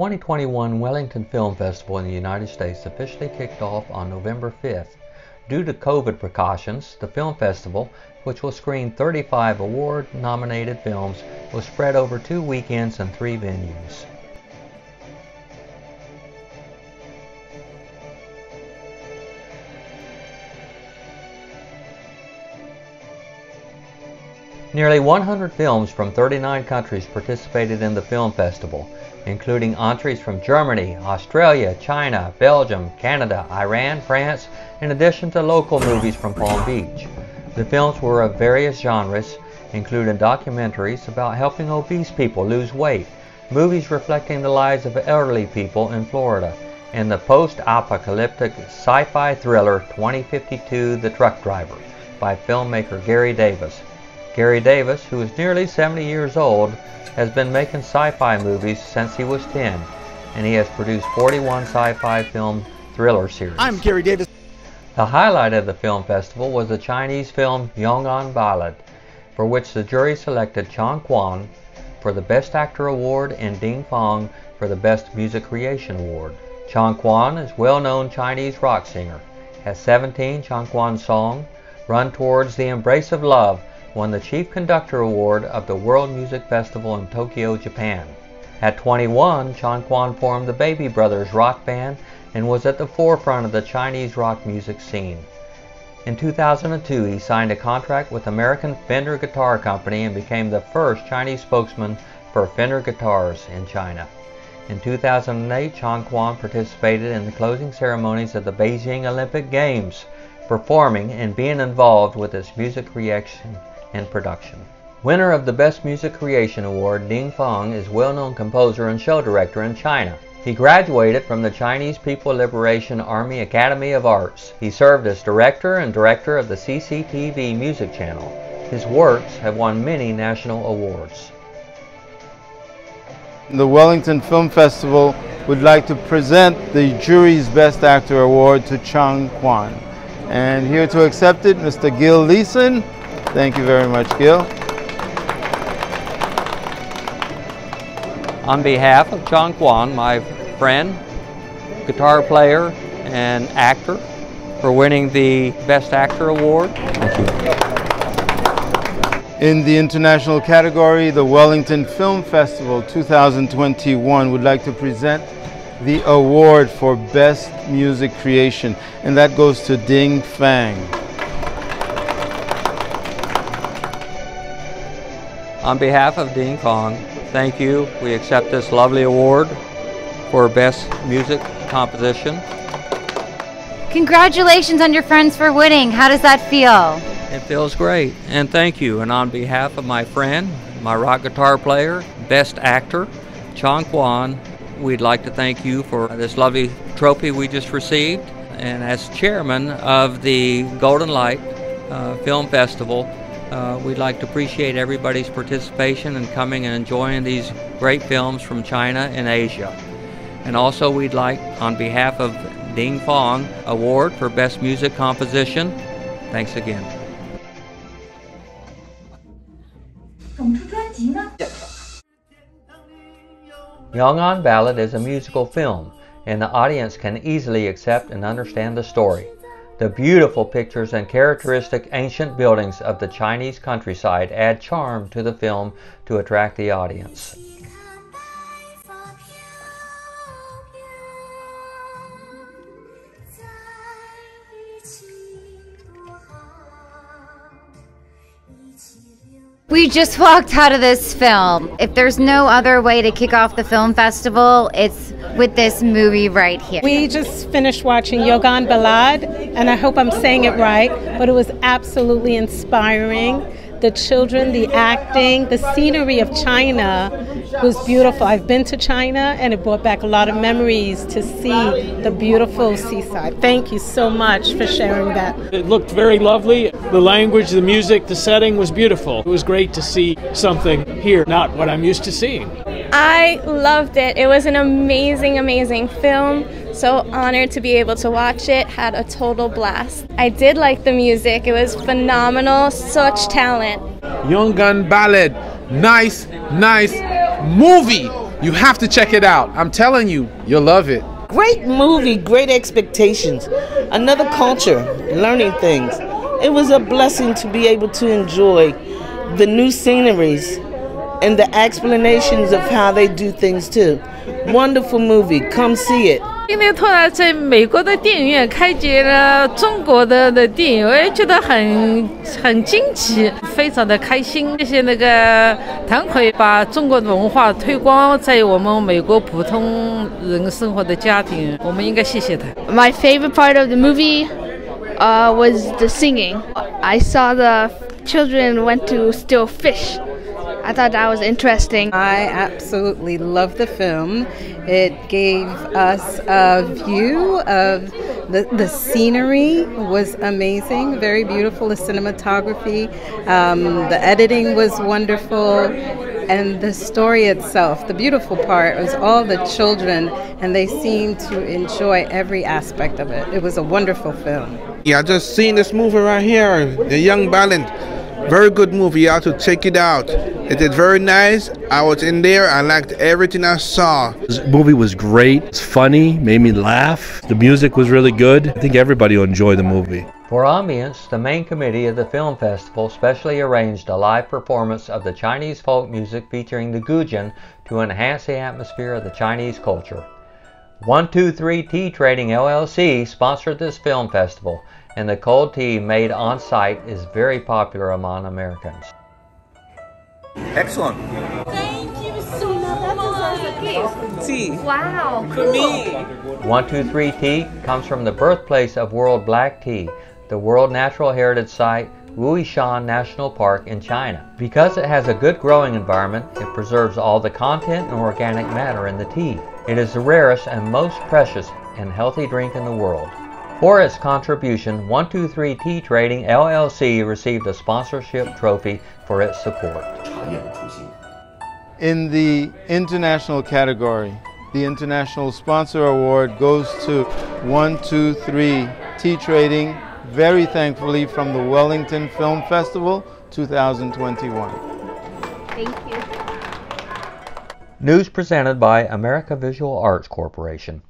2021 Wellington Film Festival in the United States officially kicked off on November 5th. Due to COVID precautions, the film festival, which will screen 35 award-nominated films, was spread over two weekends and three venues. Nearly 100 films from 39 countries participated in the film festival, including entries from Germany, Australia, China, Belgium, Canada, Iran, France, in addition to local movies from Palm Beach. The films were of various genres, including documentaries about helping obese people lose weight, movies reflecting the lives of elderly people in Florida, and the post-apocalyptic sci-fi thriller 2052 The Truck Driver by filmmaker Gary Davis. Gary Davis, who is nearly 70 years old, has been making sci-fi movies since he was 10, and he has produced 41 sci-fi film thriller series. I'm Gary Davis. The highlight of the film festival was the Chinese film Yong'an Ballad, for which the jury selected Chang Kuan for the Best Actor Award and Ding Feng for the Best Music Creation Award. Chang Kuan is a well-known Chinese rock singer. At 17, Chang Kuan's song, Run Towards the Embrace of Love, won the Chief Conductor Award of the World Music Festival in Tokyo, Japan. At 21, Chang Kuan formed the Baby Brothers rock band and was at the forefront of the Chinese rock music scene. In 2002, he signed a contract with American Fender Guitar Company and became the first Chinese spokesman for Fender guitars in China. In 2008, Chang Kuan participated in the closing ceremonies of the Beijing Olympic Games, performing and being involved with its music creation and production. Winner of the Best Music Creation Award, Ding Feng is well-known composer and show director in China. He graduated from the Chinese People Liberation Army Academy of Arts. He served as director and director of the CCTV Music Channel. His works have won many national awards. The Wellington Film Festival would like to present the jury's Best Actor Award to Chang Kuan. And here to accept it, Mr. Gil Leeson. Thank you very much, Gil. On behalf of Chang Kuan, my friend, guitar player, and actor, for winning the Best Actor Award. Thank you. In the international category, the Wellington Film Festival 2021 would like to present the award for Best Music Creation, and that goes to Ding Feng. On behalf of Dean Kong, thank you. We accept this lovely award for Best Music Composition. Congratulations on your friends for winning. How does that feel? It feels great, and thank you. And on behalf of my friend, my rock guitar player, Best Actor, Chang Kuan, we'd like to thank you for this lovely trophy we just received. And as chairman of the Golden Light uh, Film Festival, uh, we'd like to appreciate everybody's participation and coming and enjoying these great films from China and Asia. And also we'd like, on behalf of Ding Feng, award for Best Music Composition. Thanks again. Yong'an Ballad is a musical film, and the audience can easily accept and understand the story. The beautiful pictures and characteristic ancient buildings of the Chinese countryside add charm to the film to attract the audience. We just walked out of this film. If there's no other way to kick off the film festival, it's with this movie right here. We just finished watching Yong'an Ballad, and I hope I'm saying it right, but it was absolutely inspiring. The children, the acting, the scenery of China was beautiful. I've been to China and it brought back a lot of memories to see the beautiful seaside. Thank you so much for sharing that. It looked very lovely. The language, the music, the setting was beautiful. It was great to see something here, not what I'm used to seeing. I loved it. It was an amazing, amazing film. So honored to be able to watch it. Had a total blast. I did like the music. It was phenomenal. Such talent. Yong'an Ballad. Nice, nice movie. You have to check it out. I'm telling you, you'll love it. Great movie, great expectations. Another culture, learning things. It was a blessing to be able to enjoy the new sceneries and the explanations of how they do things too. Wonderful movie. Come see it. 今天突然在美国的电影院开启了中国的的电影，我也觉得很很惊奇，非常的开心。谢谢那个谭奎把中国的文化推广在我们美国普通人生活的家庭，我们应该谢谢他。My favorite part of the movie uh, was the singing. I saw the children went to steal fish. I thought that was interesting. I absolutely love the film. It gave us a view of the, the scenery was amazing, very beautiful. The cinematography, um, the editing was wonderful, and the story itself. The beautiful part was all the children, and they seemed to enjoy every aspect of it. It was a wonderful film. Yeah, I just seen this movie right here, The Young Ballad. Very good movie. You have to check it out. It is very nice. I was in there. I liked everything I saw. This movie was great. It's funny. Made me laugh. The music was really good. I think everybody will enjoy the movie. For ambience, the main committee of the film festival specially arranged a live performance of the Chinese folk music featuring the guzheng to enhance the atmosphere of the Chinese culture. 123 Tea Trading LLC sponsored this film festival, and the cold tea made on site is very popular among Americans. Excellent. Thank you so much. Tea. Wow. For me. 123 Tea comes from the birthplace of world black tea, the World Natural Heritage Site Wuyishan National Park in China. Because it has a good growing environment, it preserves all the content and organic matter in the tea. It is the rarest and most precious and healthy drink in the world. For its contribution, 123 Tea Trading LLC received a sponsorship trophy for its support. In the international category, the International Sponsor Award goes to 123 Tea Trading, very thankfully from the Wellington Film Festival 2021. Thank you. News presented by America Visual Arts Corporation.